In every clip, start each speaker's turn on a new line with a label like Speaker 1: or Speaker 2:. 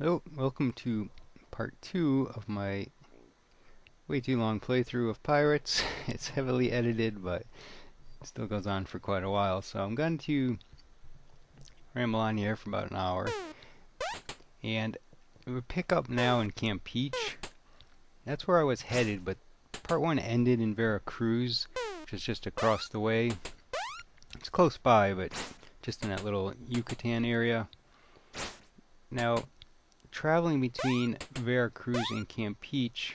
Speaker 1: Hello, welcome to part two of my way too long playthrough of Pirates. It's heavily edited, but it still goes on for quite a while, so I'm going to ramble on here for about an hour. And we pick up now in Campeche. That's where I was headed, but part one ended in Veracruz, which is just across the way. It's close by, but just in that little Yucatan area. Now, traveling between Veracruz and Campeche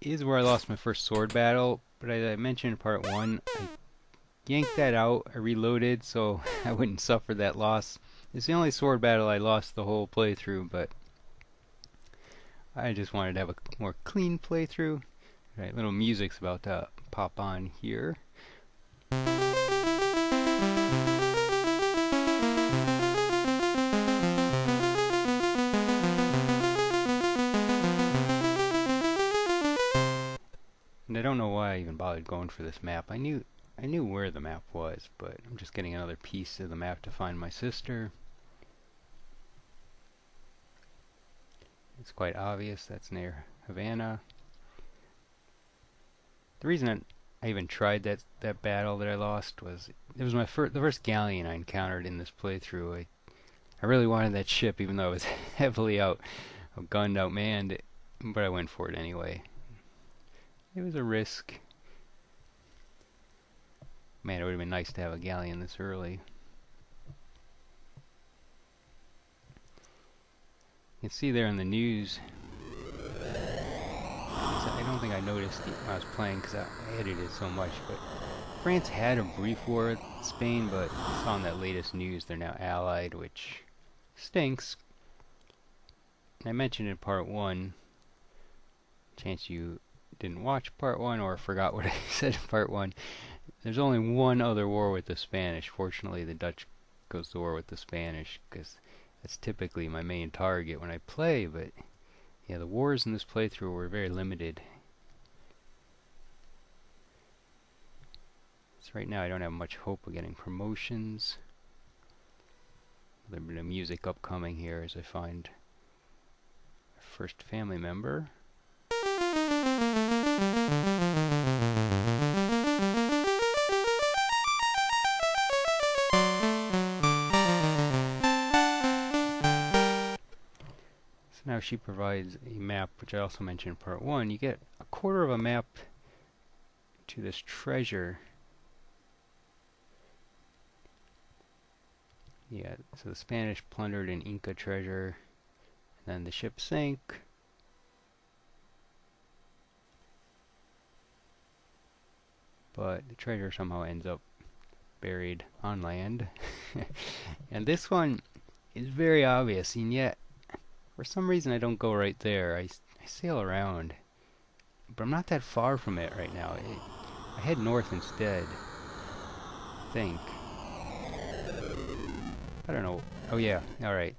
Speaker 1: is where I lost my first sword battle, but as I mentioned in part one, I yanked that out, I reloaded so I wouldn't suffer that loss. It's the only sword battle I lost the whole playthrough, but I just wanted to have a more clean playthrough. Right, little music's about to pop on here. Why I even bothered going for this map. I knew I knew where the map was, but I'm just getting another piece of the map to find my sister. It's quite obvious that's near Havana. The reason I, even tried that that battle that I lost was it was my first the first galleon I encountered in this playthrough. I I really wanted that ship, even though it was heavily out, uh, gunned, outmanned, but I went for it anyway. It was a risk. Man, it would have been nice to have a galleon this early. You can see there in the news. I don't think I noticed when I was playing because I edited so much, but France had a brief war with Spain, but I saw in that latest news they're now allied, which stinks. I mentioned in part one, chance you didn't watch part one or forgot what I said in part one, there's only one other war with the Spanish. Fortunately, the Dutch goes to war with the Spanish because that's typically my main target when I play. But yeah, the wars in this playthrough were very limited. So right now I don't have much hope of getting promotions. A little bit of music upcoming here as I find first family member. So now she provides a map, which I also mentioned in part one. You get a quarter of a map to this treasure. Yeah, so the Spanish plundered an Inca treasure, and then the ship sank. But the treasure somehow ends up buried on land. and this one is very obvious, and yet, for some reason I don't go right there. I, I sail around, but I'm not that far from it right now. It, I head north instead, I think. I don't know. Oh yeah, alright.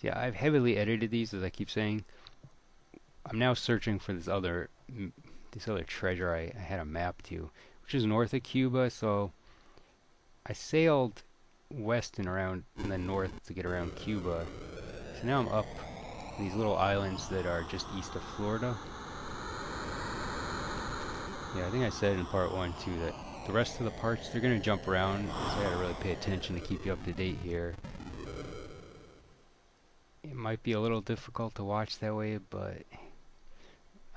Speaker 1: Yeah, I've heavily edited these, as I keep saying. I'm now searching for this other this other treasure I, I, had a map to, which is north of Cuba. So I sailed west and around and then north to get around Cuba. So now I'm up these little islands that are just east of Florida. Yeah, I think I said in part one too that the rest of the parts they're gonna jump around, so I gotta really pay attention to keep you up to date here. It might be a little difficult to watch that way, but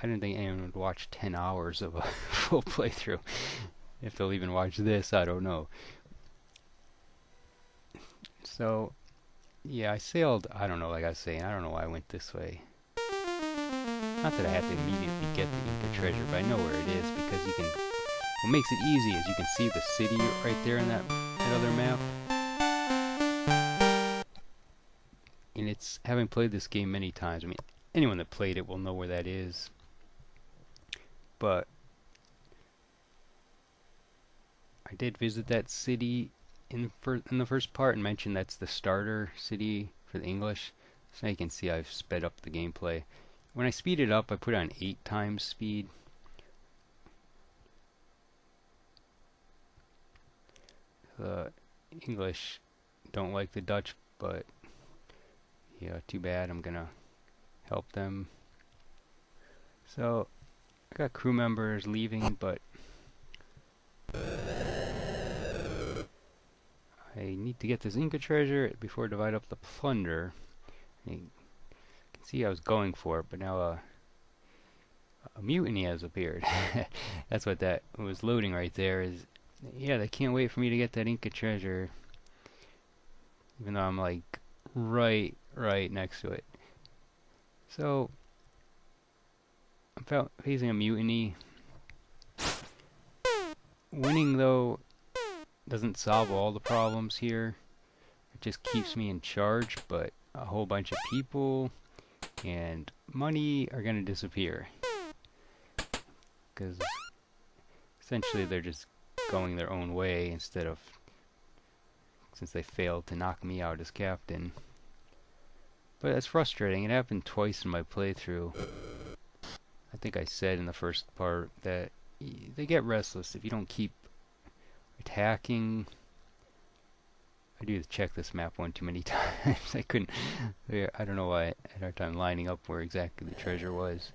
Speaker 1: I didn't think anyone would watch 10 hours of a full playthrough. If they'll even watch this, I don't know. So, yeah, I sailed, I don't know, like I was saying, I don't know why I went this way. Not that I had to immediately get the Inca treasure, but I know where it is because you can, what makes it easy is you can see the city right there in that, that other map. And it's, having played this game many times, I mean, anyone that played it will know where that is but I did visit that city in, in the first part and mention that's the starter city for the English. So you can see I've sped up the gameplay. When I speed it up, I put on 8 times speed. The English don't like the Dutch, but Yeah, too bad. I'm gonna help them. So, got crew members leaving, but I need to get this Inca treasure before I divide up the plunder. You can see I was going for it, but now uh, a mutiny has appeared. That's what that was loading right there. Is yeah, they can't wait for me to get that Inca treasure, even though I'm like right, right next to it. So I'm facing a mutiny. Winning though doesn't solve all the problems here. It just keeps me in charge, but a whole bunch of people and money are going to disappear. Because essentially they're just going their own way instead of since they failed to knock me out as captain. But it's frustrating. It happened twice in my playthrough. I think I said in the first part that they get restless if you don't keep attacking. I do check this map one too many times. I couldn't. I don't know why I had hard time lining up where exactly the treasure was.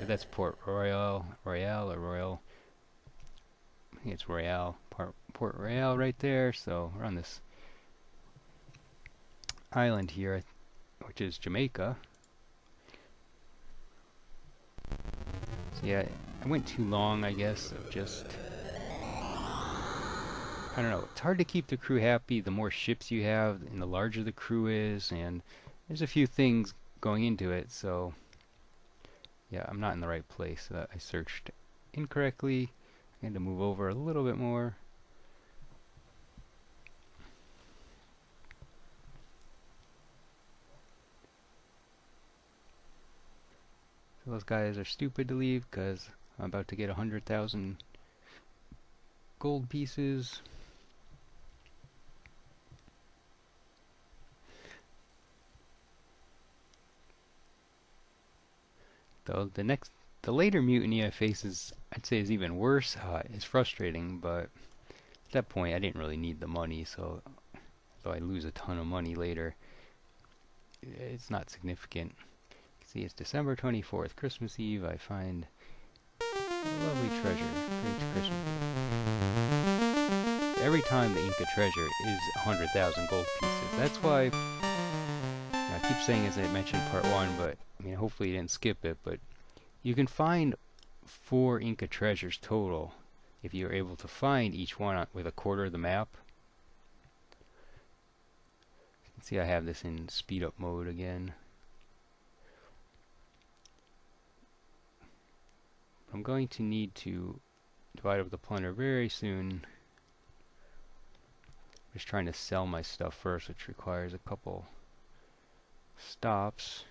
Speaker 1: That's Port Royal, Royale or Royal. I think it's Royale, Port, Port Royal right there. So we're on this island here, which is Jamaica. Yeah, I went too long, I guess, of just I don't know. It's hard to keep the crew happy. The more ships you have, and the larger the crew is, and there's a few things going into it. So, yeah, I'm not in the right place. Uh, I searched incorrectly. I need to move over a little bit more. Those guys are stupid to leave because I'm about to get a hundred thousand gold pieces. Though the next, the later mutiny I face is, I'd say, is even worse. Uh, it's frustrating, but at that point I didn't really need the money, so though I lose a ton of money later, it's not significant. See, it's December 24th, Christmas Eve. I find a lovely treasure. Great Christmas. Every time the Inca treasure is 100,000 gold pieces. That's why I keep saying, as I mentioned part one, but I mean, hopefully you didn't skip it, but you can find four Inca treasures total if you're able to find each one with a quarter of the map. See, I have this in speed up mode again. I'm going to need to divide up the plunder very soon. I'm just trying to sell my stuff first, which requires a couple stops.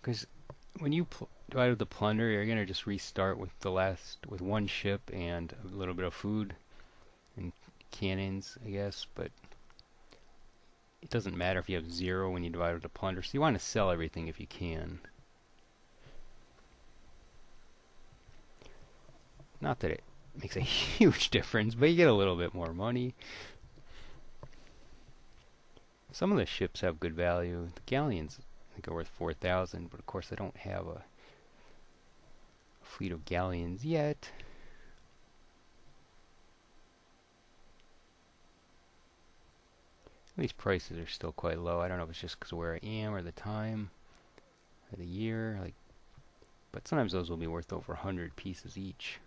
Speaker 1: Because when you divide up the plunder, you're gonna just restart with the last with one ship and a little bit of food and cannons, I guess. But it doesn't matter if you have zero when you divide up the plunder. So you want to sell everything if you can. Not that it makes a huge difference, but you get a little bit more money. Some of the ships have good value. The galleons I think are worth 4,000, but of course I don't have a fleet of galleons yet. These prices are still quite low. I don't know if it's just because of where I am or the time or the year. Like, but sometimes those will be worth over 100 pieces each.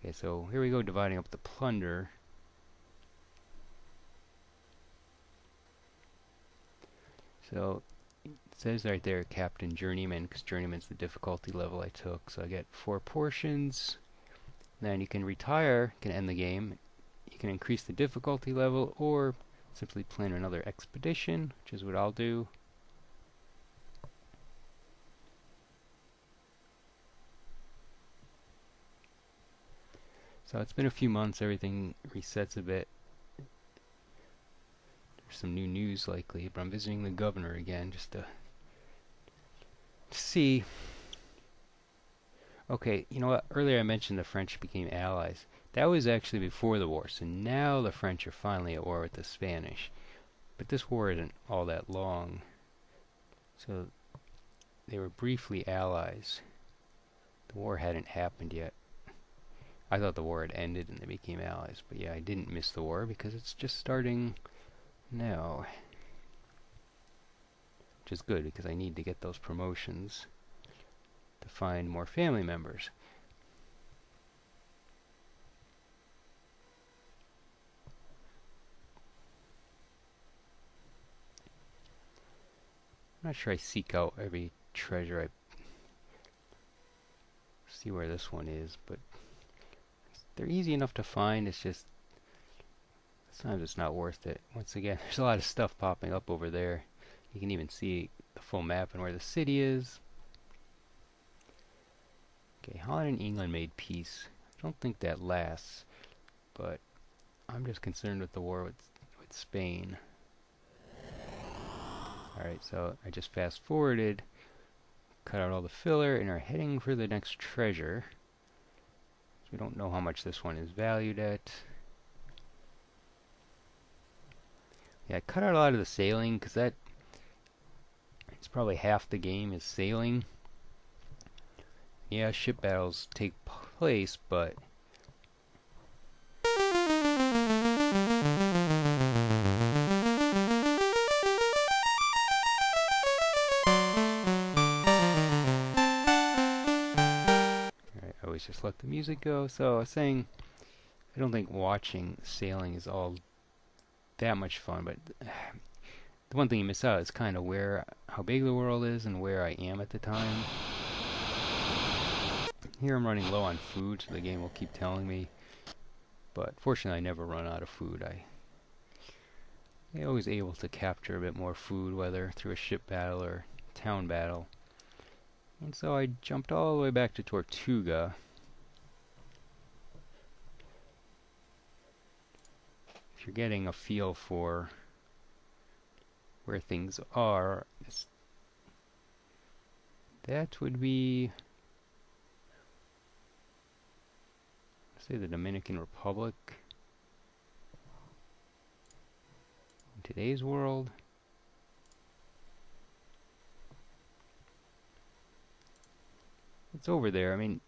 Speaker 1: Okay, so here we go dividing up the plunder. So it says right there Captain Journeyman because Journeyman's the difficulty level I took. So I get four portions. Then you can retire, can end the game. You can increase the difficulty level or simply plan another expedition, which is what I'll do. So it's been a few months, everything resets a bit There's some new news likely, but I'm visiting the governor again just to see. Okay, you know what? Earlier I mentioned the French became allies. That was actually before the war, so now the French are finally at war with the Spanish. But this war isn't all that long. So they were briefly allies. The war hadn't happened yet. I thought the war had ended and they became allies, but yeah, I didn't miss the war because it's just starting now. Which is good because I need to get those promotions to find more family members. Not sure I seek out every treasure I see where this one is, but they're easy enough to find. It's just sometimes it's not worth it. Once again, there's a lot of stuff popping up over there. You can even see the full map and where the city is. Okay, Holland and England made peace. I don't think that lasts, but I'm just concerned with the war with with Spain. Alright, so I just fast forwarded, cut out all the filler, and are heading for the next treasure. So we don't know how much this one is valued at. Yeah, I cut out a lot of the sailing, because that it's probably half the game is sailing. Yeah, ship battles take place, but let the music go. So I was saying, I don't think watching sailing is all that much fun, but the one thing you miss out is kind of where, how big the world is and where I am at the time. Here I'm running low on food, so the game will keep telling me. But fortunately I never run out of food. I I'm always able to capture a bit more food, whether through a ship battle or town battle. And so I jumped all the way back to Tortuga. You're getting a feel for where things are, that would be, say, the Dominican Republic. In today's world, it's over there. I mean,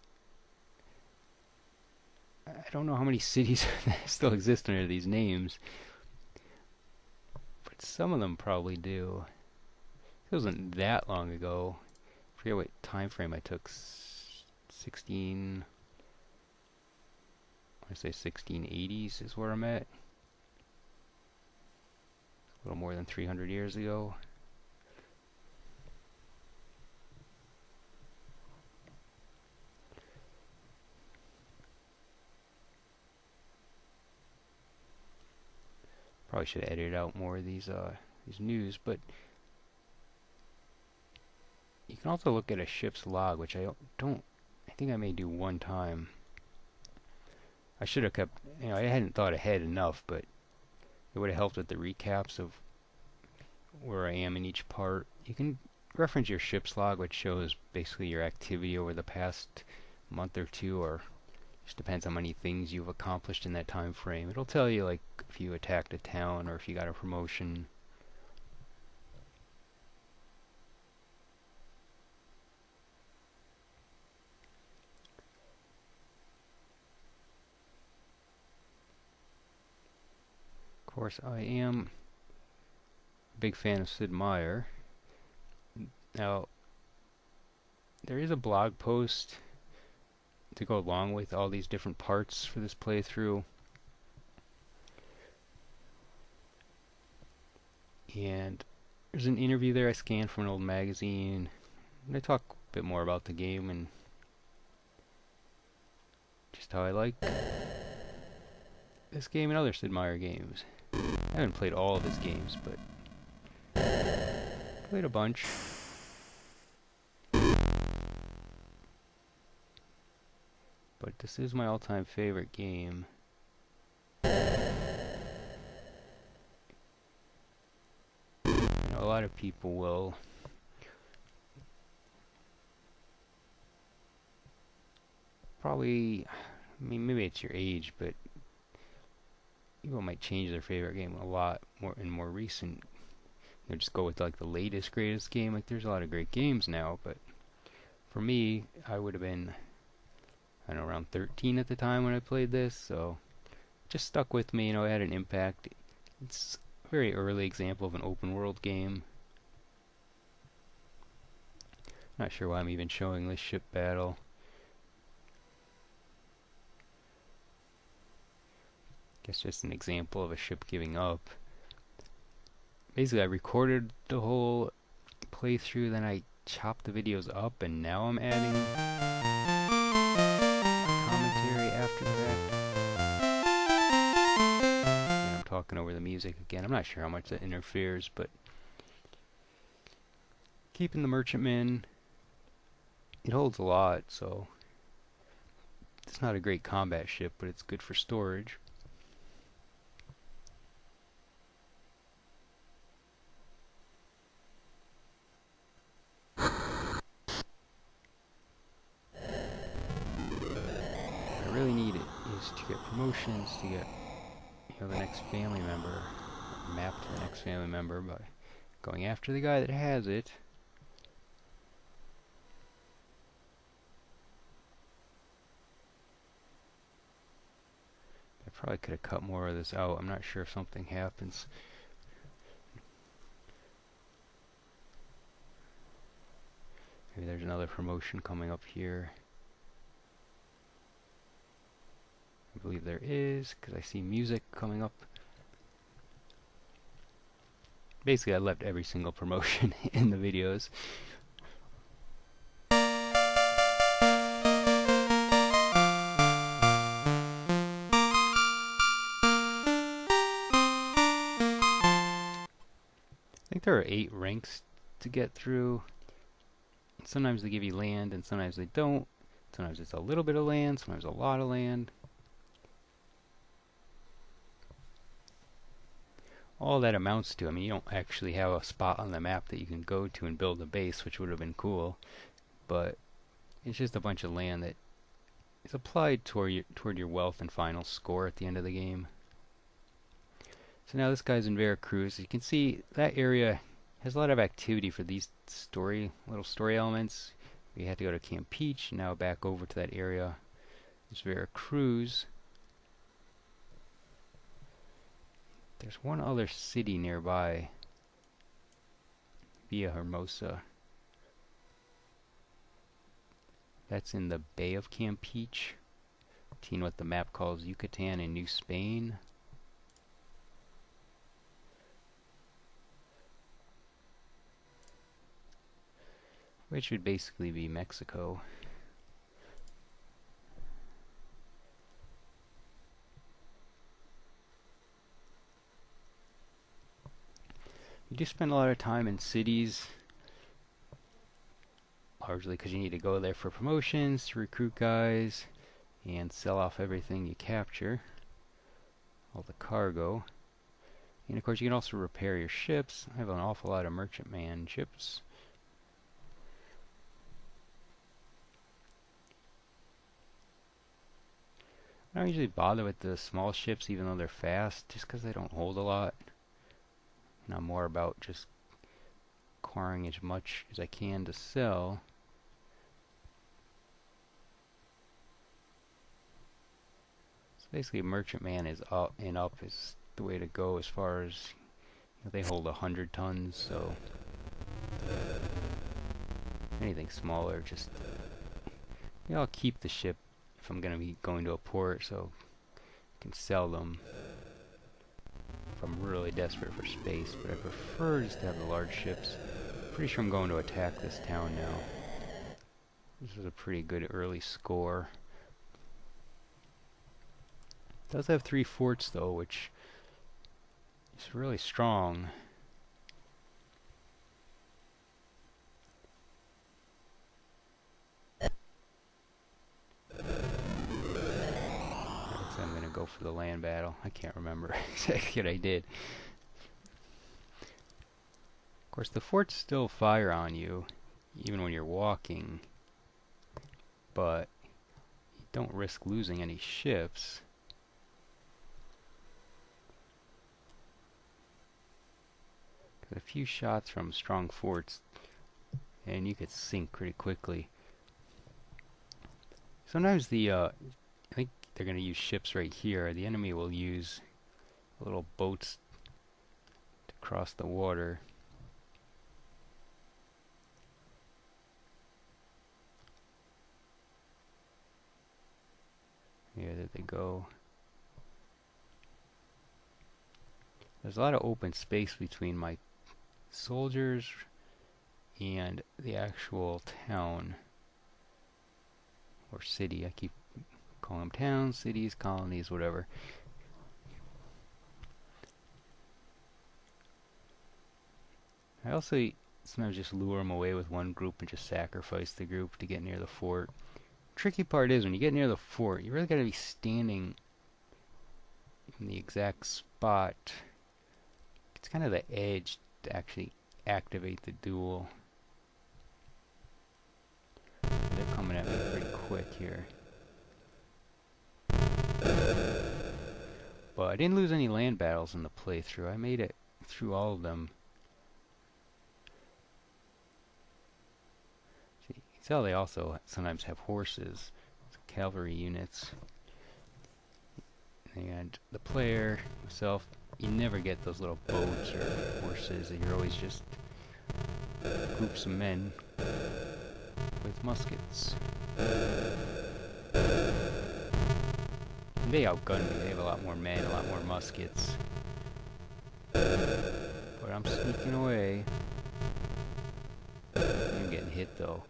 Speaker 1: I don't know how many cities still exist under these names, but some of them probably do. It wasn't that long ago. I forget what time frame I took. 16. I say 1680s is where I'm at. A little more than 300 years ago. Probably should have edited out more of these uh, these news, but you can also look at a ship's log, which I don't. I think I may do one time. I should have kept. You know, I hadn't thought ahead enough, but it would have helped with the recaps of where I am in each part. You can reference your ship's log, which shows basically your activity over the past month or two, or just depends how many things you've accomplished in that time frame. It'll tell you like if you attacked a town or if you got a promotion. Of course, I am a big fan of Sid Meier. Now, there is a blog post to go along with all these different parts for this playthrough. And there's an interview there I scanned from an old magazine. And I talk a bit more about the game and just how I like this game and other Sid Meier games. I haven't played all of his games, but played a bunch. But this is my all-time favorite game. A lot of people will probably I mean, maybe it's your age, but people might change their favorite game a lot more in more recent. You know, just go with like the latest, greatest game. Like, there's a lot of great games now, but for me, I would have been, I know, around 13 at the time when I played this, so just stuck with me. You know, it had an impact. It's a very early example of an open world game. Not sure why I'm even showing this ship battle. Guess just an example of a ship giving up. Basically, I recorded the whole playthrough, then I chopped the videos up, and now I'm adding talking over the music again. I'm not sure how much that interferes, but keeping the merchantman it holds a lot, so it's not a great combat ship, but it's good for storage. I really need is to get promotions, to get you know the next family member, map to the next family member by going after the guy that has it. I probably could have cut more of this out. I'm not sure if something happens. Maybe there's another promotion coming up here. I believe there is, because I see music coming up. Basically, I left every single promotion in the videos. I think there are eight ranks to get through. Sometimes they give you land and sometimes they don't. Sometimes it's a little bit of land, sometimes a lot of land. All that amounts to, I mean, you don't actually have a spot on the map that you can go to and build a base, which would have been cool. But it's just a bunch of land that is applied toward your, toward your wealth and final score at the end of the game. So now this guy's in Veracruz. You can see that area has a lot of activity for these story little story elements. We had to go to Campeche, now back over to that area. It's Veracruz. There's one other city nearby. Villa Hermosa. That's in the Bay of Campeche. Seen what the map calls Yucatan in New Spain. which would basically be Mexico. You do spend a lot of time in cities, largely because you need to go there for promotions, to recruit guys, and sell off everything you capture, all the cargo. And of course you can also repair your ships. I have an awful lot of merchantman ships. I don't usually bother with the small ships even though they're fast, just because they don't hold a lot. I'm more about just acquiring as much as I can to sell. So basically a merchantman is up and up is the way to go as far as you know, they hold a hundred tons, so anything smaller just you know, I'll keep the ship if I'm going to be going to a port, so I can sell them I'm really desperate for space. But I prefer just to have the large ships. Pretty sure I'm going to attack this town now. This is a pretty good early score. It does have three forts though, which is really strong. Go for the land battle. I can't remember exactly what I did. Of course, the forts still fire on you, even when you're walking, but you don't risk losing any ships. a few shots from strong forts and you could sink pretty quickly. Sometimes the, uh, they're going to use ships right here. The enemy will use little boats to cross the water. Here, there they go. There's a lot of open space between my soldiers and the actual town or city. I keep calling them towns, cities, colonies, whatever. I also sometimes just lure them away with one group and just sacrifice the group to get near the fort. Tricky part is when you get near the fort, you really got to be standing in the exact spot. It's kind of the edge to actually activate the duel. They're coming at me pretty quick here. But I didn't lose any land battles in the playthrough. I made it through all of them. See, you tell they also sometimes have horses, cavalry units. And the player himself you never get those little boats or horses. You're always just groups of men with muskets. They outgun me. They have a lot more men, a lot more muskets. But I'm sneaking away. I'm getting hit though.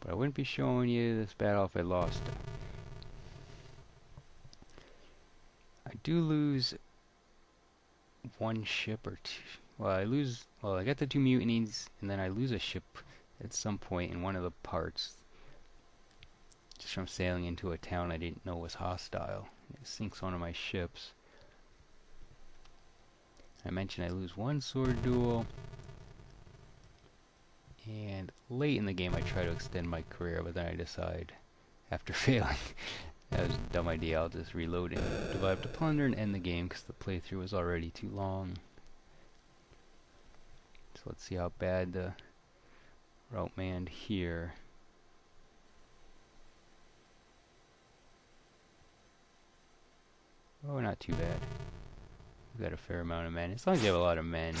Speaker 1: But I wouldn't be showing you this battle if I lost. I do lose one ship or two. Well, I lose. Well, I got the two mutinies, and then I lose a ship at some point in one of the parts. Just from sailing into a town I didn't know was hostile. It sinks one of my ships. I mentioned I lose one sword duel. And late in the game I try to extend my career, but then I decide, after failing, that was a dumb idea, I'll just reload and divide up the plunder and end the game because the playthrough was already too long. So let's see how bad the route manned here. Oh, not too bad. We've got a fair amount of men. As long as you have a lot of men,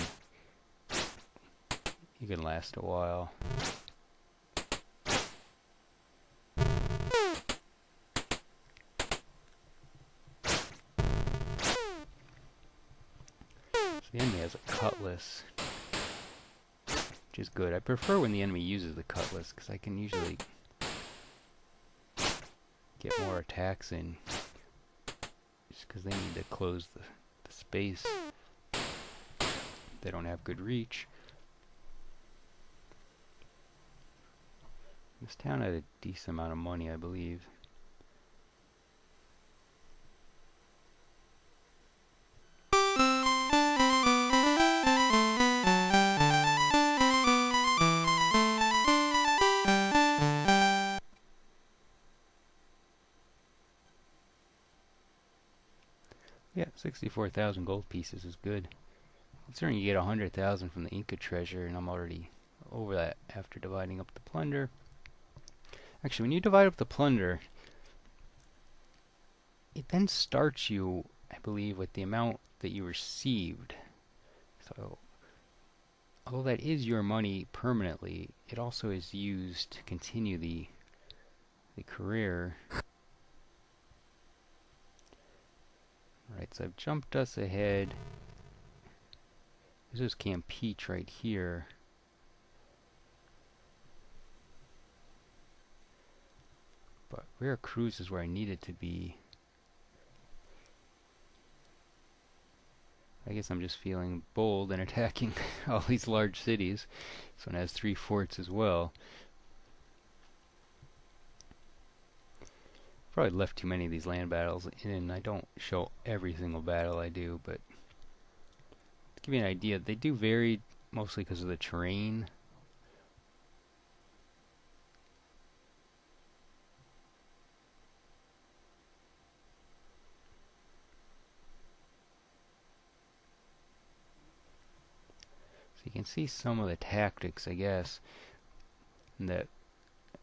Speaker 1: you can last a while. So the enemy has a cutlass, which is good. I prefer when the enemy uses the cutlass because I can usually get more attacks in just because they need to close the, the space. They don't have good reach. This town had a decent amount of money, I believe. 64,000 gold pieces is good. Considering you get 100,000 from the Inca treasure, and I'm already over that after dividing up the plunder. Actually, when you divide up the plunder, it then starts you, I believe, with the amount that you received. So, although that is your money permanently, it also is used to continue the the career. Right, so I've jumped us ahead. This is Campeche right here. But Veracruz is where I needed to be. I guess I'm just feeling bold and attacking all these large cities. This one has three forts as well. Probably left too many of these land battles in. I don't show every single battle I do, but to give you an idea, they do vary mostly because of the terrain. So you can see some of the tactics, I guess, that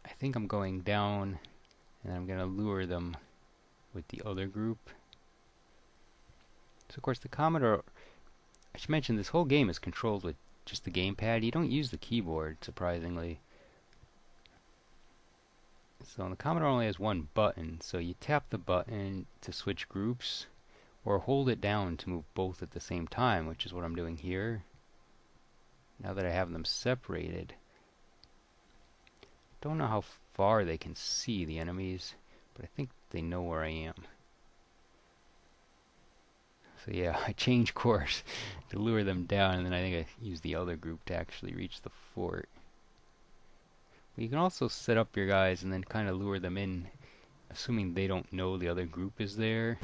Speaker 1: I think I'm going down and I'm going to lure them with the other group. So of course the Commodore, I should mention this whole game is controlled with just the gamepad. You don't use the keyboard, surprisingly. So the Commodore only has one button, so you tap the button to switch groups, or hold it down to move both at the same time, which is what I'm doing here. Now that I have them separated, don't know how far they can see the enemies, but I think they know where I am. So yeah, I change course to lure them down, and then I think I use the other group to actually reach the fort. But you can also set up your guys and then kind of lure them in, assuming they don't know the other group is there.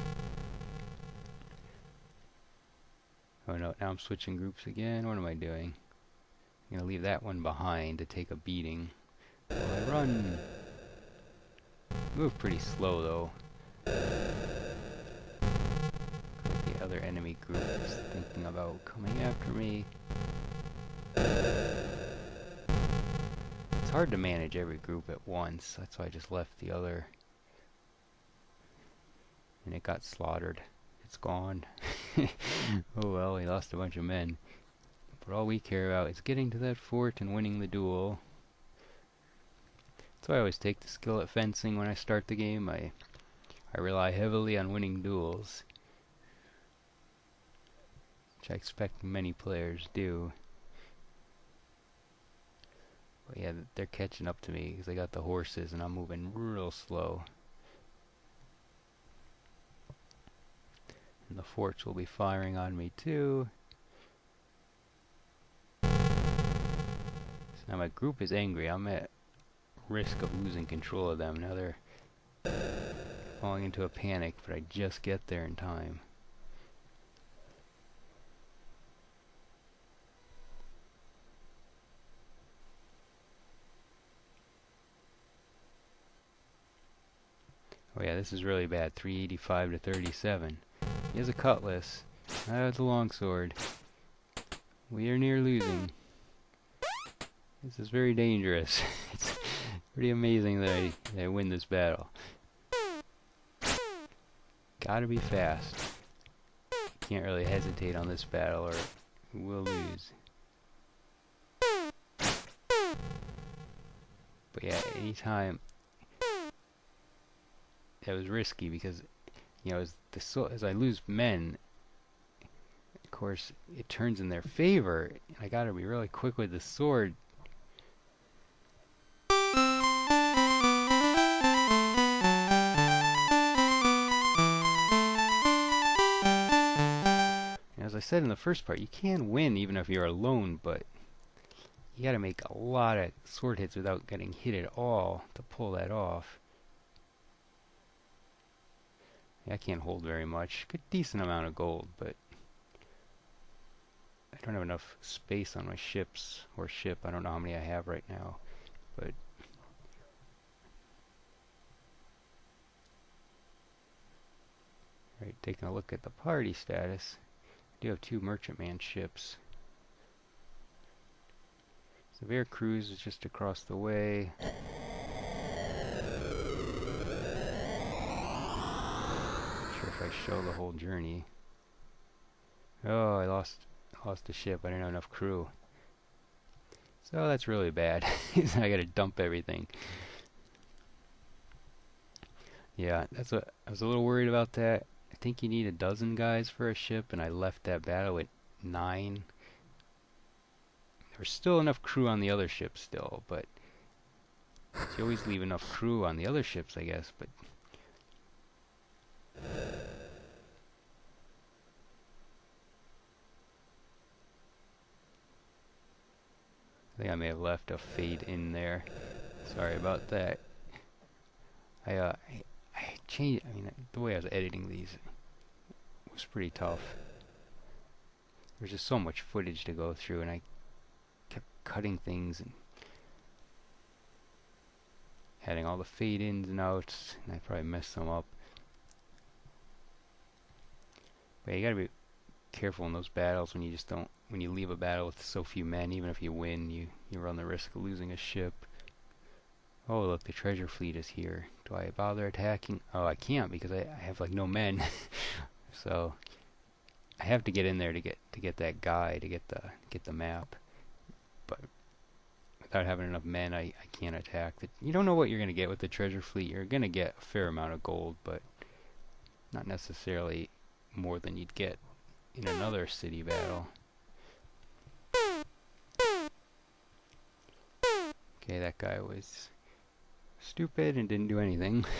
Speaker 1: Oh no, now I'm switching groups again. What am I doing? I'm going to leave that one behind to take a beating. I run. Move pretty slow though. The other enemy group is thinking about coming after me. It's hard to manage every group at once. That's why I just left the other. And it got slaughtered. It's gone. oh well, we lost a bunch of men. But all we care about is getting to that fort and winning the duel. So I always take the skill at fencing when I start the game. I I rely heavily on winning duels. Which I expect many players do. But yeah, they're catching up to me because I got the horses and I'm moving real slow. And the forts will be firing on me too. So now my group is angry. I'm at risk of losing control of them. Now they're falling into a panic, but I just get there in time. Oh yeah, this is really bad. 385 to 37. He has a cutlass. Ah, That's a longsword. We are near losing. This is very dangerous. Pretty amazing that I, that I win this battle. Gotta be fast. Can't really hesitate on this battle or we'll lose. But yeah, anytime that was risky because you know as the as I lose men, of course it turns in their favor. I got to be really quick with the sword said in the first part, you can win even if you're alone, but you gotta make a lot of sword hits without getting hit at all to pull that off. I can't hold very much. Good decent amount of gold, but I don't have enough space on my ships or ship. I don't know how many I have right now, but Right, taking a look at the party status do have two merchantman ships. Severe Cruise is just across the way. Not sure if I show the whole journey. Oh, I lost lost the ship. I didn't have enough crew. So that's really bad. I gotta dump everything. Yeah, that's what I was a little worried about that think you need a dozen guys for a ship, and I left that battle at nine. There's still enough crew on the other ships still, but you always leave enough crew on the other ships, I guess, but I think I may have left a fade in there. Sorry about that. I uh, I, I changed. I mean, the way I was editing these, was pretty tough. There's just so much footage to go through, and I kept cutting things and adding all the fade ins and outs, and I probably messed some up. But you gotta be careful in those battles when you just don't, when you leave a battle with so few men, even if you win, you, you run the risk of losing a ship. Oh, look, the treasure fleet is here. Do I bother attacking? Oh, I can't because I, I have like no men. so I have to get in there to get to get that guy to get the get the map. But without having enough men, I, I can't attack. The, you don't know what you're going to get with the treasure fleet. You're going to get a fair amount of gold, but not necessarily more than you'd get in another city battle. Okay, that guy was stupid and didn't do anything.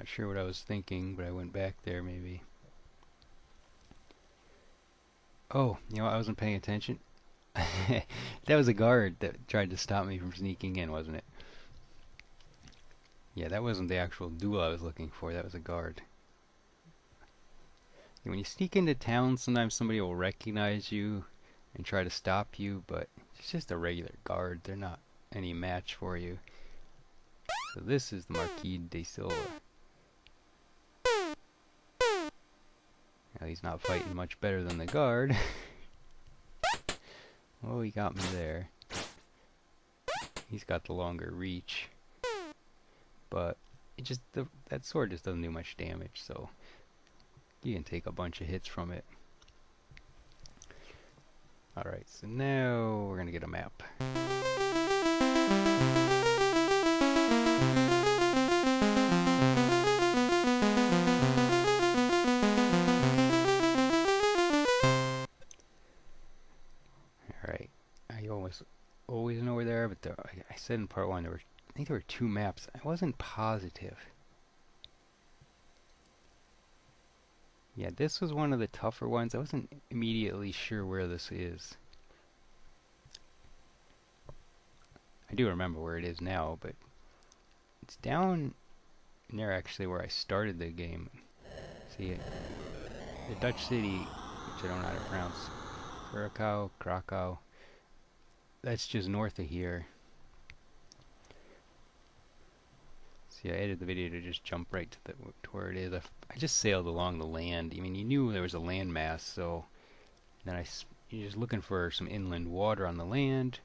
Speaker 1: Not sure what I was thinking, but I went back there maybe. Oh, you know, I wasn't paying attention. that was a guard that tried to stop me from sneaking in, wasn't it? Yeah, that wasn't the actual duel I was looking for. That was a guard. When you sneak into town, sometimes somebody will recognize you and try to stop you, but it's just a regular guard. They're not any match for you. So this is the Marquis de Silva. Now he's not fighting much better than the guard. oh, he got me there. He's got the longer reach. But it just the, that sword just doesn't do much damage, so you can take a bunch of hits from it. Alright, so now we're gonna get a map. Always know where they but there, I, said in part one there were I think there were two maps. I wasn't positive. Yeah, this was one of the tougher ones. I wasn't immediately sure where this is. I do remember where it is now, but it's down near actually where I started the game. See? The Dutch city, which I don't know how to pronounce, Curaçao, Curaçao. That's just north of here. See, I edited the video to just jump right to, the, to where it is. I, I just sailed along the land. I mean, you knew there was a landmass, so then I you're just looking for some inland water on the land,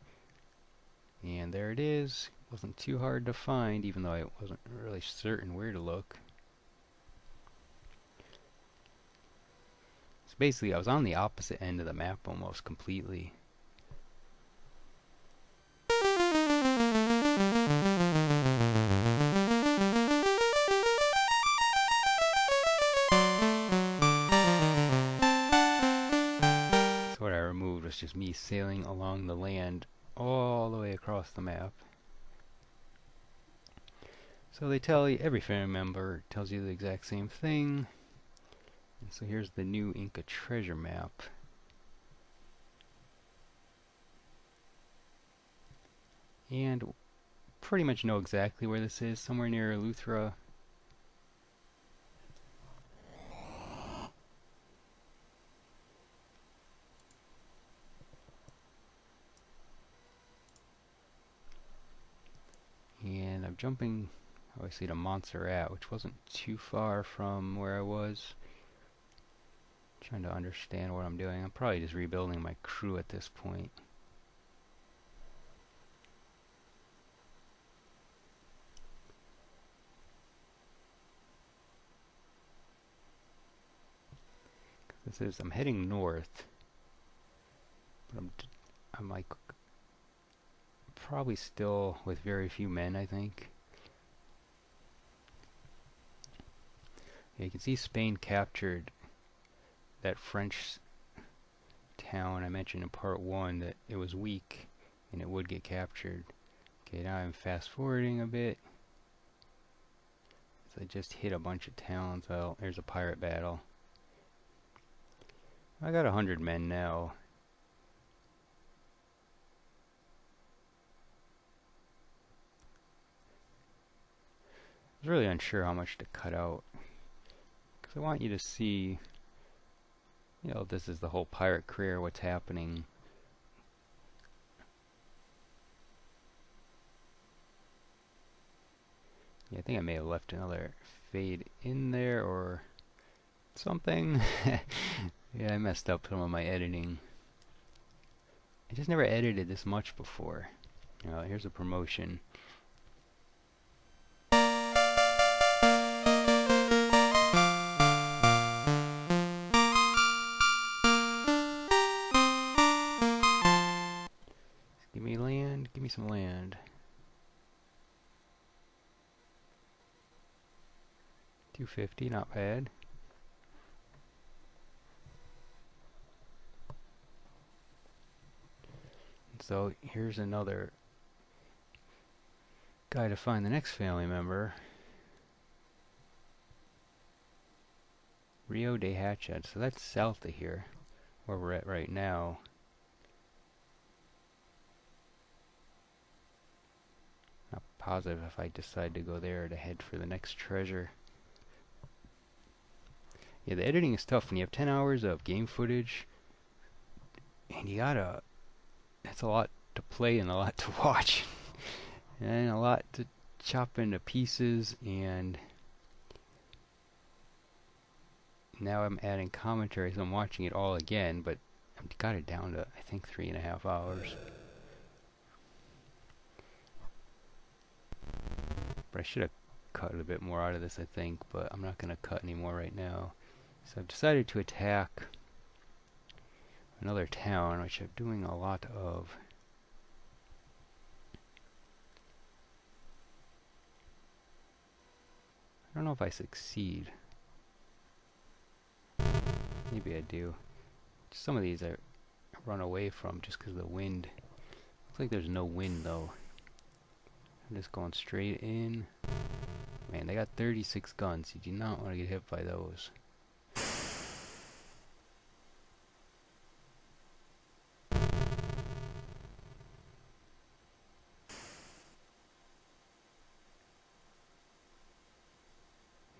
Speaker 1: and there it is. Wasn't too hard to find, even though I wasn't really certain where to look. So basically, I was on the opposite end of the map almost completely. Was just me sailing along the land all the way across the map. So they tell you, every family member tells you the exact same thing. And so here's the new Inca treasure map. And pretty much know exactly where this is, somewhere near Eleuthera. I'm jumping obviously to Montserrat, which wasn't too far from where I was. Trying to understand what I'm doing. I'm probably just rebuilding my crew at this point. This is I'm heading north, but I'm I'm like probably still with very few men, I think. Yeah, you can see Spain captured that French town I mentioned in part one that it was weak and it would get captured. Okay, now I'm fast forwarding a bit. So I just hit a bunch of towns. Well, there's a pirate battle. I got a hundred men now. I was really unsure how much to cut out. Because I want you to see, you know, this is the whole pirate career, what's happening. Yeah, I think I may have left another fade in there or something. yeah, I messed up some of my editing. I just never edited this much before. You know, here's a promotion. Me some land. 250, not bad. So here's another guy to find the next family member. Rio de Hacha. So that's south of here, where we're at right now. Not positive if I decide to go there to head for the next treasure. Yeah, the editing is tough when you have 10 hours of game footage and you gotta, that's a lot to play and a lot to watch and a lot to chop into pieces and now I'm adding commentary so I'm watching it all again but I've got it down to I think three and a half hours I should have cut a bit more out of this I think but I'm not gonna cut anymore right now so I've decided to attack another town, which I'm doing a lot of. I don't know if I succeed. Maybe I do. Some of these I run away from just because of the wind. Looks like there's no wind though. I'm just going straight in. Man, they got 36 guns. You do not want to get hit by those.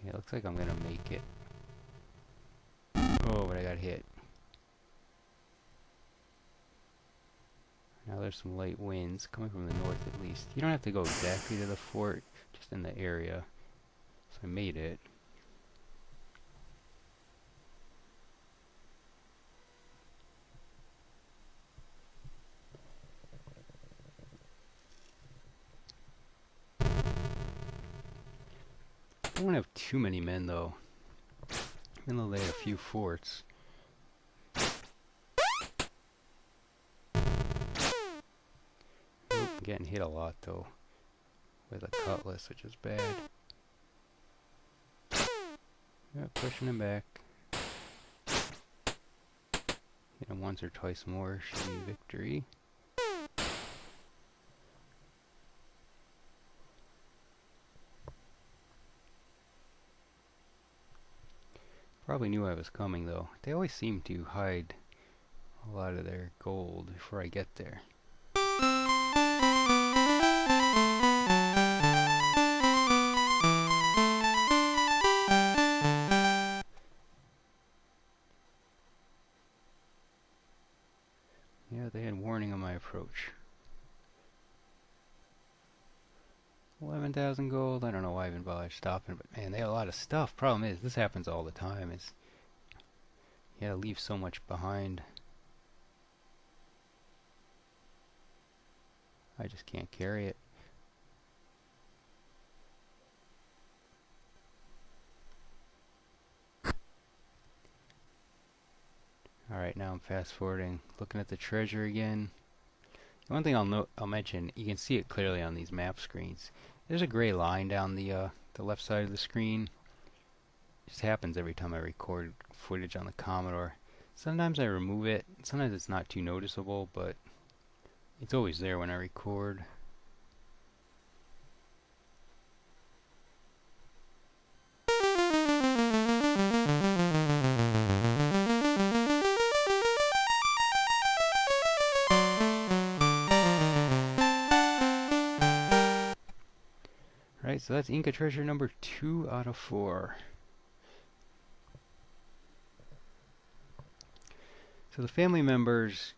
Speaker 1: Yeah, it looks like I'm gonna make it. Oh, but I got hit. Now there's some light winds coming from the north at least. You don't have to go exactly to the fort, just in the area. So I made it. I don't have too many men though. Even though they have a few forts. Getting hit a lot though. With a cutlass, which is bad. Yeah, pushing him back. Hit him once or twice more should victory. Probably knew I was coming though. They always seem to hide a lot of their gold before I get there. They had warning on my approach. 11,000 gold. I don't know why I even bothered stopping, but man, they have a lot of stuff. Problem is, this happens all the time. Is you gotta leave so much behind. I just can't carry it. Alright, now I'm fast forwarding, looking at the treasure again. One thing I'll note, I'll mention, you can see it clearly on these map screens. There's a gray line down the uh, the left side of the screen. It just happens every time I record footage on the Commodore. Sometimes I remove it. Sometimes it's not too noticeable, but it's always there when I record. So that's Inca treasure number two out of four. So the family members,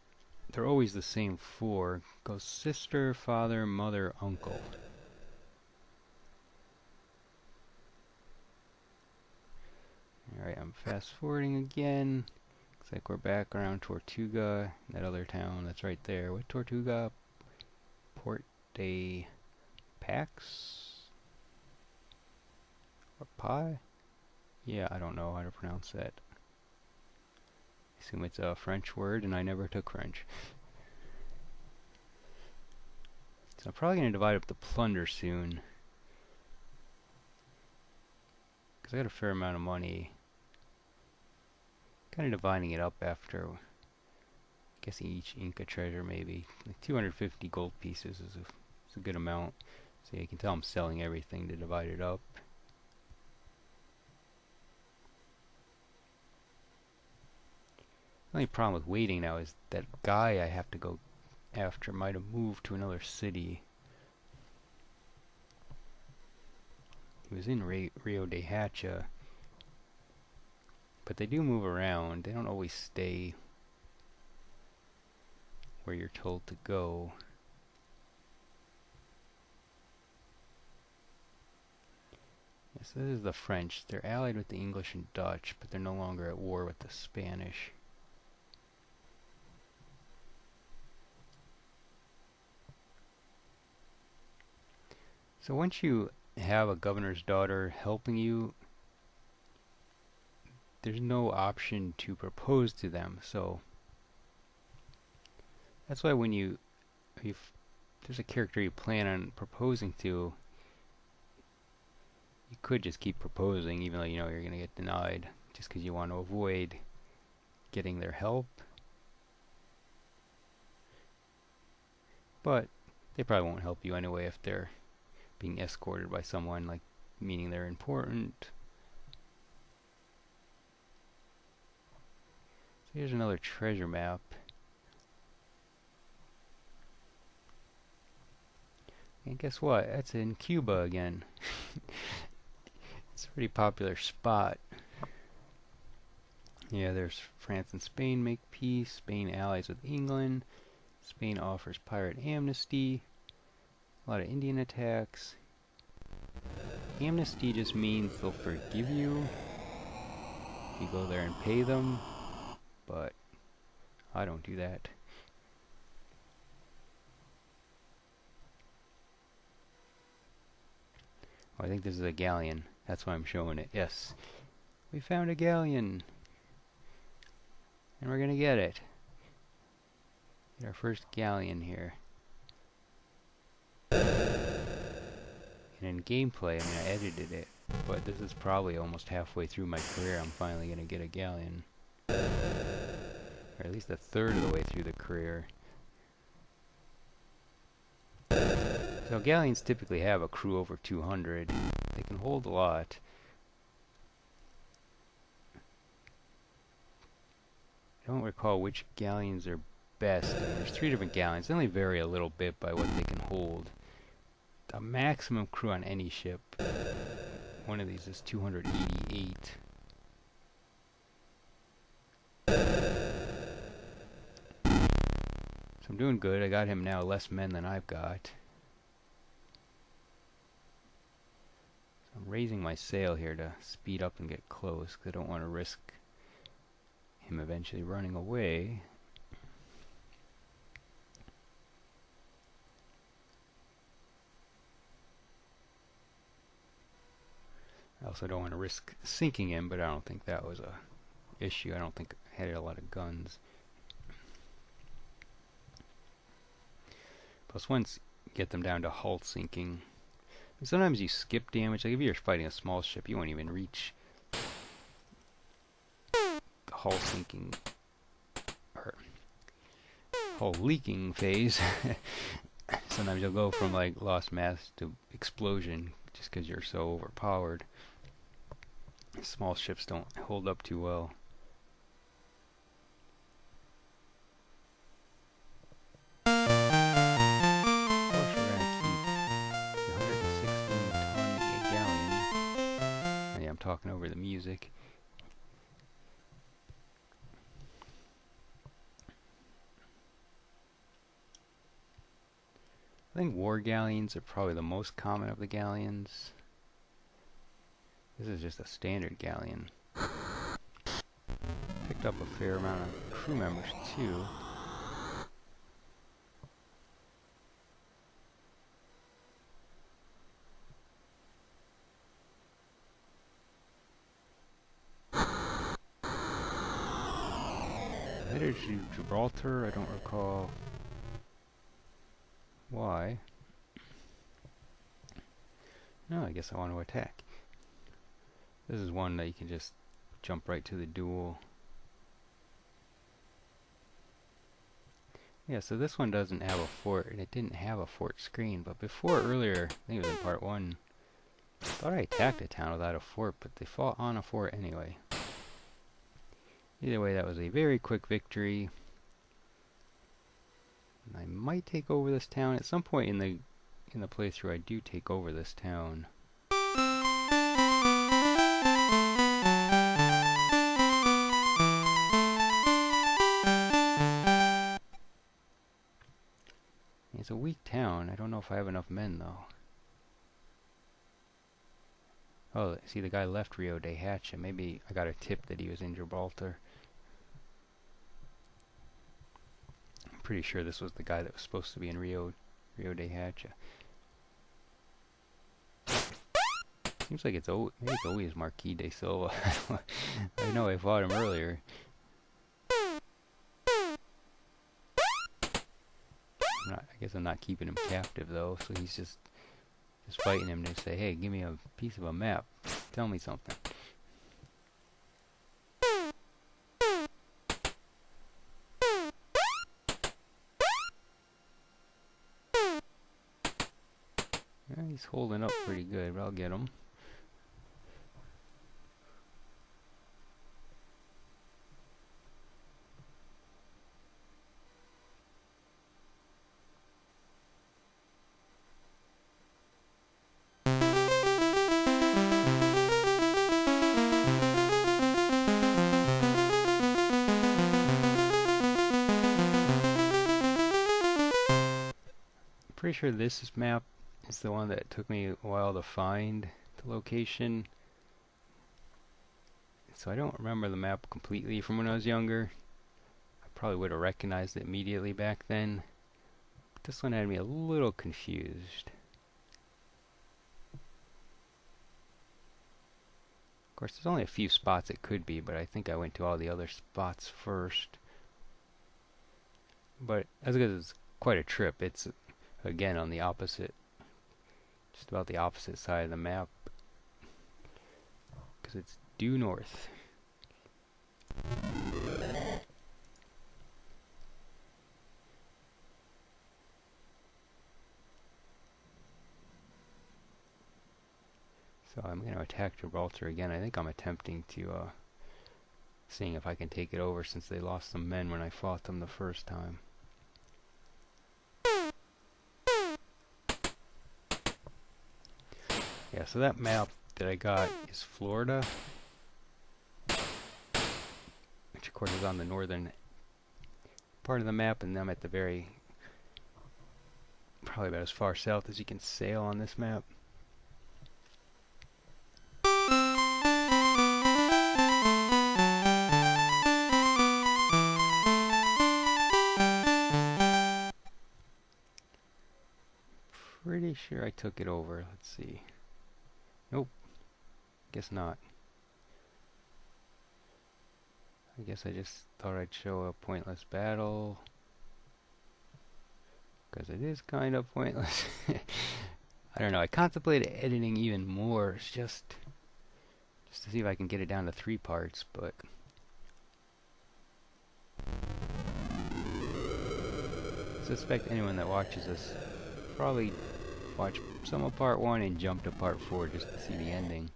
Speaker 1: they're always the same four. Goes sister, father, mother, uncle. Alright, I'm fast forwarding again. Looks like we're back around Tortuga, that other town that's right there. What Tortuga? Port de Pax? Or Pi? Yeah, I don't know how to pronounce that. I assume it's a French word, and I never took French. So I'm probably going to divide up the plunder soon. Because I got a fair amount of money. Kind of dividing it up after, I guess each Inca treasure maybe. Like 250 gold pieces is a, is a good amount. So you can tell I'm selling everything to divide it up. Only problem with waiting now is that guy I have to go after might have moved to another city. He was in Rio de Hacha. But they do move around. They don't always stay where you're told to go. Yes, this is the French. They're allied with the English and Dutch, but they're no longer at war with the Spanish. So once you have a governor's daughter helping you, there's no option to propose to them. So that's why when you, if there's a character you plan on proposing to, you could just keep proposing even though you know you're going to get denied just because you want to avoid getting their help. But they probably won't help you anyway if they're being escorted by someone, like meaning they're important. So here's another treasure map. And guess what? That's in Cuba again. it's a pretty popular spot. Yeah, there's France and Spain make peace. Spain allies with England. Spain offers pirate amnesty. A lot of Indian attacks. Amnesty just means they'll forgive you if you go there and pay them, but I don't do that. Oh, I think this is a galleon. That's why I'm showing it. Yes. We found a galleon. And we're gonna get it. Get our first galleon here. And in gameplay, I mean, I edited it, but this is probably almost halfway through my career. I'm finally going to get a galleon. Or at least a third of the way through the career. So galleons typically have a crew over 200. They can hold a lot. I don't recall which galleons are best. there's three different galleons. They only vary a little bit by what they can hold the maximum crew on any ship. One of these is 288. So I'm doing good. I got him now less men than I've got. So I'm raising my sail here to speed up and get close because I don't want to risk him eventually running away. I also don't want to risk sinking him, but I don't think that was a issue. I don't think I had a lot of guns. Plus once get them down to hull sinking, sometimes you skip damage. Like if you're fighting a small ship, you won't even reach the hull sinking or hull leaking phase. sometimes you'll go from like lost mass to explosion just because you're so overpowered. Small ships don't hold up too well. Of course we're going to keep 116 ton talking over the music. I think war galleons are probably the most common of the galleons. This is just a standard galleon. Picked up a fair amount of crew members too. Headed to Gibraltar, I don't recall why. No, I guess I want to attack. This is one that you can just jump right to the duel. Yeah, so this one doesn't have a fort, and it didn't have a fort screen, but before earlier, I think it was in part one, I thought I attacked a town without a fort, but they fought on a fort anyway. Either way, that was a very quick victory. And I might take over this town at some point in the in the playthrough. I do take over this town. It's a weak town. I don't know if I have enough men though. Oh, see the guy left Rio de Hacha. Maybe I got a tip that he was in Gibraltar. I'm pretty sure this was the guy that was supposed to be in Rio, Rio de Hacha. Seems like it's maybe it's always Marquis de Silva. I know I fought him earlier. Not, I guess I'm not keeping him captive though, so he's just just fighting him to say, hey, give me a piece of a map. Tell me something. Yeah, he's holding up pretty good, but I'll get him. Sure this map is the one that took me a while to find the location. So I don't remember the map completely from when I was younger. I probably would have recognized it immediately back then. But this one had me a little confused. Of course, there's only a few spots it could be, but I think I went to all the other spots first. But as good as quite a trip, it's again on the opposite just about the opposite side of the map because it's due north. So I'm going to attack Gibraltar again. I think I'm attempting to, uh, seeing if I can take it over since they lost some men when I fought them the first time. Yeah, so that map that I got is Florida. Which of course is on the northern part of the map and I'm at the very probably about as far south as you can sail on this map. Pretty sure I took it over. Let's see. Nope. Guess not. I guess I just thought I'd show a pointless battle. Because it is kind of pointless. I don't know. I contemplated editing even more. It's just, just to see if I can get it down to three parts, but... I suspect anyone that watches this probably watch some of part one and jump to part four just to see the ending.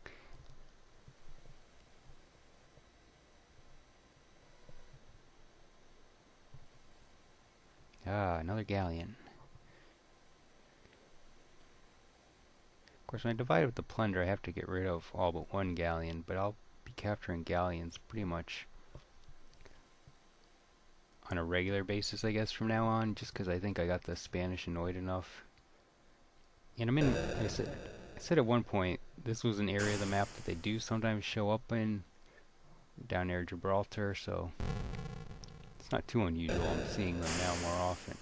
Speaker 1: Ah, another galleon. Of course, when I divide with the plunder, I have to get rid of all but one galleon, but I'll be capturing galleons pretty much on a regular basis, I guess, from now on, just because I think I got the Spanish annoyed enough. And I'm in, I said, I said at one point, this was an area of the map that they do sometimes show up in, down near Gibraltar, so it's not too unusual. I'm seeing them now more often.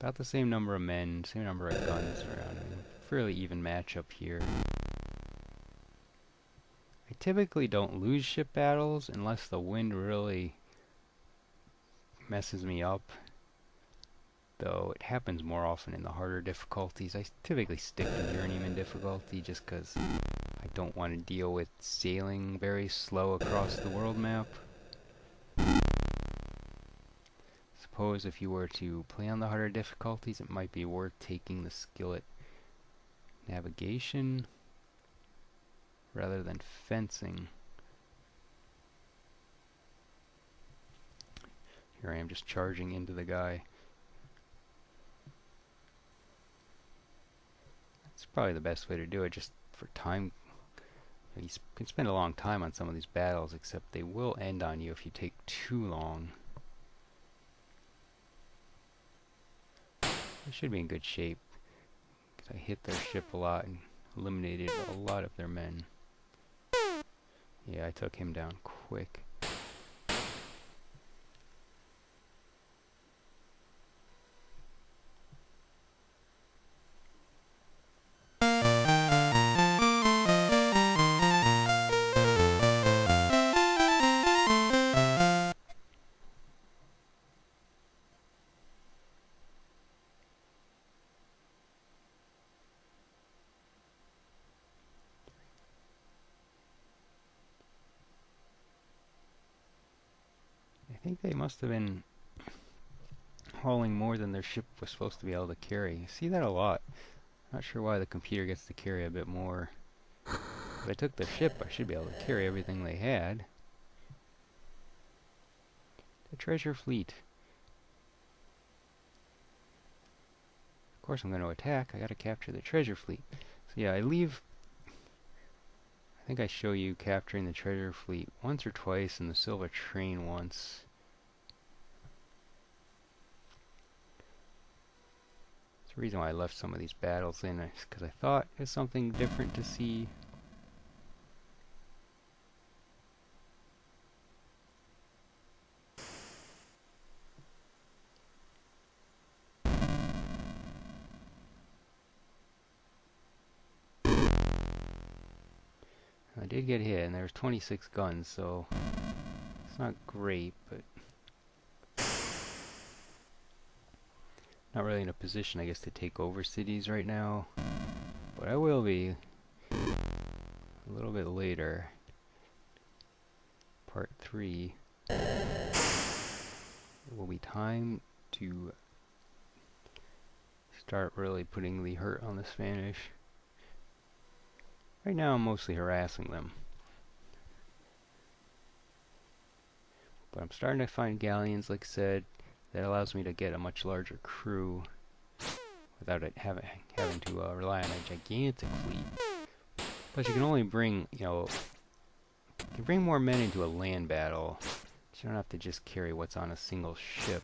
Speaker 1: About the same number of men, same number of guns around. Fairly even matchup here. I typically don't lose ship battles unless the wind really messes me up. Though it happens more often in the harder difficulties. I typically stick to journeyman difficulty just because I don't want to deal with sailing very slow across the world map. Suppose if you were to play on the harder difficulties, it might be worth taking the skillet navigation rather than fencing. Here I am just charging into the guy. Probably the best way to do it, just for time. You can spend a long time on some of these battles, except they will end on you if you take too long. I should be in good shape, because I hit their ship a lot and eliminated a lot of their men. Yeah, I took him down quick. Must have been hauling more than their ship was supposed to be able to carry. You see that a lot. Not sure why the computer gets to carry a bit more. If I took the ship, I should be able to carry everything they had. The treasure fleet. Of course I'm going to attack. I got to capture the treasure fleet. So yeah, I leave... I think I show you capturing the treasure fleet once or twice and the silver train once. The reason why I left some of these battles in is because I thought it was something different to see. I did get hit, and there was 26 guns, so it's not great, but Not really in a position, I guess, to take over cities right now. But I will be a little bit later. Part 3 will be time to start really putting the hurt on the Spanish. Right now I'm mostly harassing them. But I'm starting to find galleons, like I said, that allows me to get a much larger crew without it having having to uh, rely on a gigantic fleet. Plus, you can only bring, you know, you can bring more men into a land battle. So you don't have to just carry what's on a single ship.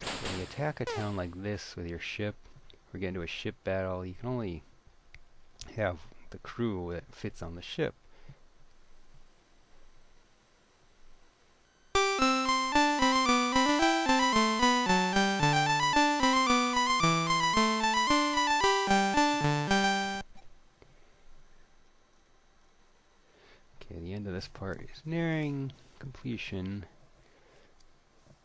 Speaker 1: When you attack a town like this with your ship, or get into a ship battle, you can only have the crew that fits on the ship. Okay, the end of this part is nearing completion.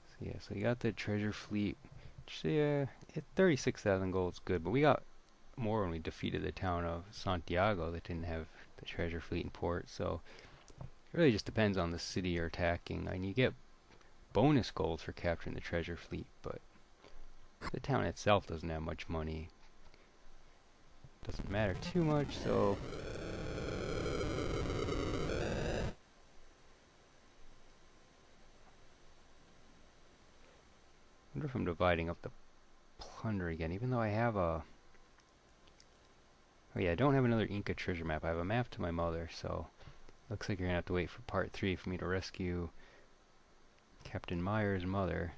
Speaker 1: So yeah, so you got the treasure fleet. Which, yeah, 36,000 gold is good, but we got more when we defeated the town of Santiago that didn't have the treasure fleet in port. So it really just depends on the city you're attacking. And you get bonus gold for capturing the treasure fleet, but the town itself doesn't have much money. Doesn't matter too much, so... wonder if I'm dividing up the plunder again, even though I have a... Oh yeah, I don't have another Inca treasure map. I have a map to my mother, so... Looks like you're gonna have to wait for part 3 for me to rescue Captain Meyer's mother.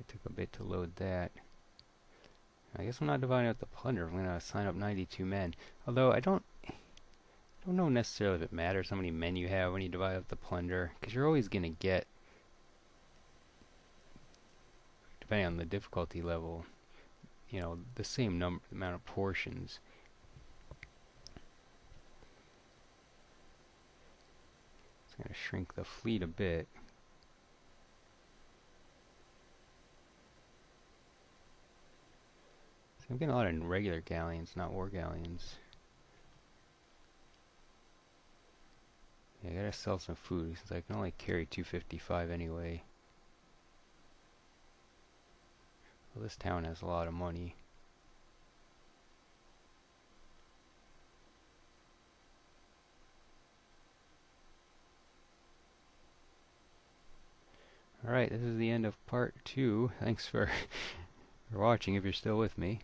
Speaker 1: It took a bit to load that. I guess I'm not dividing up the plunder. I'm going to sign up 92 men. Although I don't, I don't know necessarily if it matters how many men you have when you divide up the plunder, because you're always going to get, depending on the difficulty level, you know, the same number, amount of portions. It's going to shrink the fleet a bit. I'm getting a lot of regular galleons, not war galleons. Yeah, I gotta sell some food since I can only carry 255 anyway. Well, this town has a lot of money. Alright, this is the end of part two. Thanks for, for watching if you're still with me.